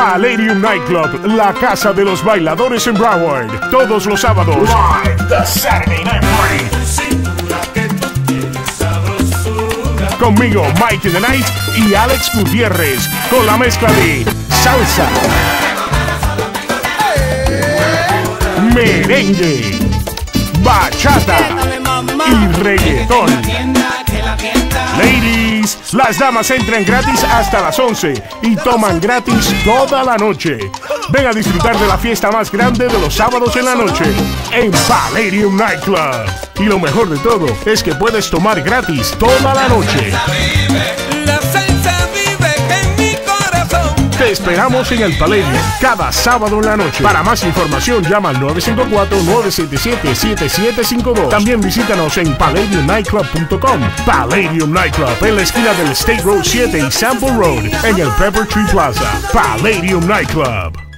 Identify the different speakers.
Speaker 1: Palladium Nightclub, la casa de los bailadores en Broward. Todos los sábados.
Speaker 2: Live, the Saturday Night Party.
Speaker 1: Conmigo, Mike in the Night y Alex Gutiérrez. Con la mezcla de salsa, merengue, bachata y reggaetón. Las damas entran gratis hasta las 11 y toman gratis toda la noche. Ven a disfrutar de la fiesta más grande de los sábados en la noche en Palladium Nightclub. Y lo mejor de todo es que puedes tomar gratis toda la noche. Esperamos en el Palladium cada sábado en la noche. Para más información llama al 954-977-7752. También visítanos en palladiumnightclub.com. Palladium Nightclub en la esquina del State Road 7 y Sample Road en el Pepper Tree Plaza. Palladium Nightclub.